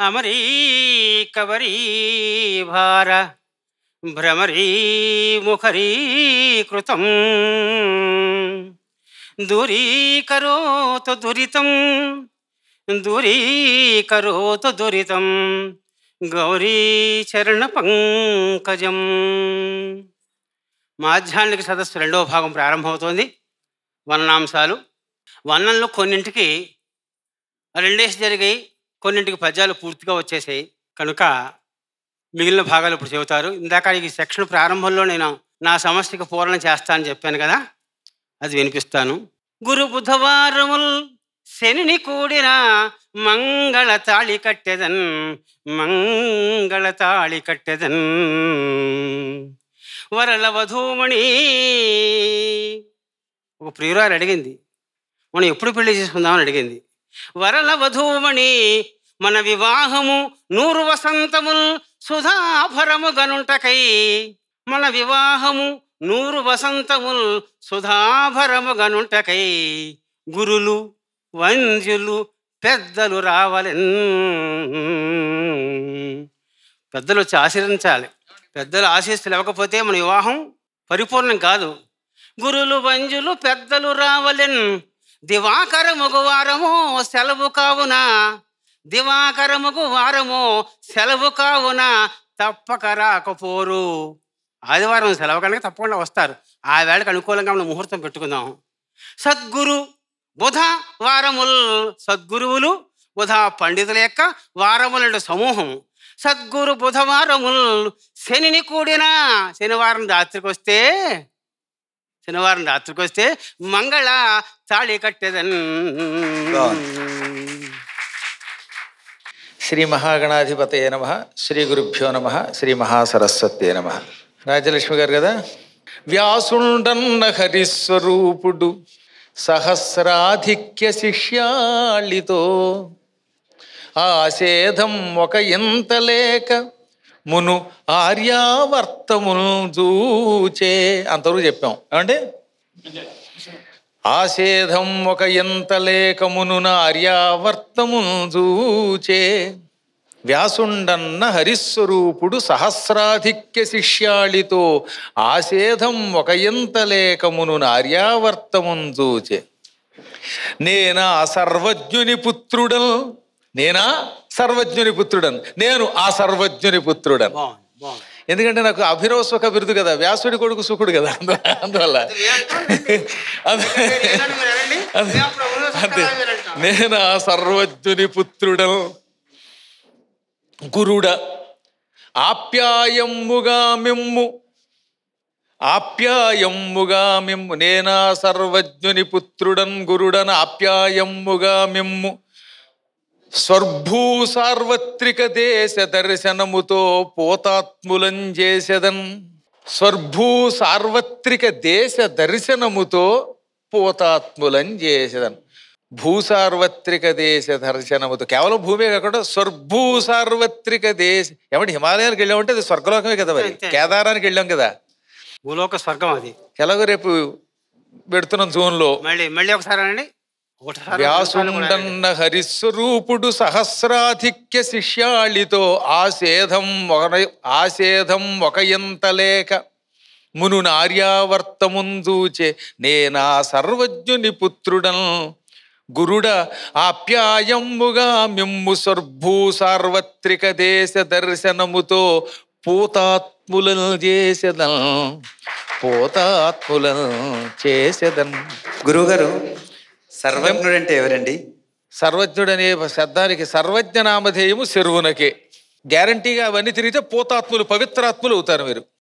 అమరీ కవరీ భార భ్రమరీ ముఖరీ కృతం. దూరీకరోతు దురితం దూరీకరోతు దురితం గౌరీ చరణ పంకజం. మాధ్యాహ్నిక సదస్సు రెండవ భాగం ప్రారంభమవుతోంది. వర్ణాంశాలు వర్ణంలో కొన్నింటికి రెండేసి జరిగాయి. కొన్నింటికి పద్యాలు పూర్తిగా వచ్చేసాయి. కనుక మిగిలిన భాగాలు ఇప్పుడు చెబుతారు. ఇందాక ఈ సెక్షన్ ప్రారంభంలో నేను నా సమస్యకు పూరణ చేస్తానని చెప్పాను కదా అది వినిపిస్తాను. గురు బుధవారముల్ శనిని కూడిన మంగళ తాళి కట్టెదన్ మంగళ తాళి కట్టెదన్. వరల వధూమణి ఒక ప్రియురాలు అడిగింది. మనం ఎప్పుడు పెళ్ళి చేసుకుందామని అడిగింది. వరల వధూమణి మన వివాహము నూరు వసంతముల్ సుధాభరము గనుంటకై. మన వివాహము నూరు వసంతముల్ సుధాభరము గనుంటకై. గురులు వంజులు పెద్దలు రావలెన్. పెద్దలు వచ్చి ఆశీర్వించాలి పెద్దలు ఆశీస్సులు ఇవ్వకపోతే మన వివాహం పరిపూర్ణం కాదు. గురులు వంజులు పెద్దలు రావలెన్. దివాకర మగువారమో సెలవు కావున దివాకర వారము సెలవు కావున తప్పక రాకపోరు. ఆదివారం సెలవు కనుక తప్పకుండా వస్తారు. ఆ వేళకు అనుకూలంగా మనం ముహూర్తం పెట్టుకుందాం. సద్గురు బుధ వారముల్ సద్గురువులు బుధ పండితుల యొక్క వారముల సమూహం. సద్గురు బుధవారముల్ శనిని కూడిన శనివారం రాత్రికి వస్తే శనివారం రాత్రికి వస్తే మంగళ తాళి కట్టేదన్ శ్రీ మహాగణాధిపతయ నమ శ్రీ గురుభ్యో నమ శ్రీ మహాసరస్వతే నమ రాజలక్ష్మి గారు కదా వ్యాసుండన్న హరిస్వరూపుడు సహస్రాధిక్య శిష్యాళితో ఆసేధం ఒక ఇంత లేక మును ఆర్యావర్తమును చూచే అంతవరకు చెప్పాం. ఏమంటే ఆసేధం ఒక ఎంత లేకమును ఆర్యావర్తమును చూచే వ్యాసుండన్న హరిస్వరూపుడు సహస్రాధిక్య శిష్యాళితో ఆసేధం ఒక ఎంత లేఖమును ఆర్యావర్తమును చూచే నేనా సర్వజ్ఞుని పుత్రుడను నేనా? సర్వజ్ఞుని పుత్రుడను. నేను ఆ సర్వజ్ఞుని పుత్రుడను. ఎందుకంటే నాకు అభినవ సుఖ బిరుదు కదా వ్యాసుడి కొడుకు సుఖుడు కదా అందు- అందువల్ల. అందు- అందు- అంతే నేను ఆ సర్వజ్ఞుని పుత్రుడను. గురుడ ఆప్యాయమ్ముగా మిమ్ము. ఆప్యాయమ్ముగా మిమ్ము. నేనా సర్వజ్ఞుని పుత్రుడన్ గురుడన్ ఆప్యాయమ్ముగా మిమ్ము. స్వర్భూ సార్వత్రిక దేశ దర్శనముతో పోతాత్ములం చేసెదన్. స్వర్భూ సార్వత్రిక దేశ దర్శనముతో పోతాత్ములం చేసేదన్. భూ సార్వత్రిక దేశ దర్శనముతో కేవలం భూమే కాకుండా స్వర్భూ సార్వత్రిక దేశ ఏమంటే హిమాలయాలకు వెళ్ళామంటే అది స్వర్గలోకమే కదా మరి. కేదారానికి వెళ్ళాం కదా? భూలోక స్వర్గం అది. ఎలాగో రేపు పెడుతున్నాం జూన్లో. మళ్ళీ మళ్ళీ ఒకసారి ఒకటిసారి వ్యాసుండన్న హరిస్వరూపుడు సహస్రాధిక్య శిష్యాళితో ఆసేధం ఒక ఆసేధం ఒక ఎంత లేక మును నార్యావర్తముందూచే నేనా సర్వజ్ఞుని పుత్రుడన్. గురుడ ఆప్యాయమ్ముగా మిమ్ము స్వర్భూ సార్వత్రిక దేశ దర్శనముతో పూతాత్ములను చేసేదన్. పూతాత్ములను చేసేదన్. గురువుగారు సర్వజ్ఞుడు అంటే ఎవరండి? సర్వజ్ఞుడనే శబ్దానికి సర్వజ్ఞ నామధేయము శరువునకే. గ్యారంటీగా అవన్నీ తిరిగితే పోతాత్ములు పవిత్రాత్ములు అవుతారు మీరు.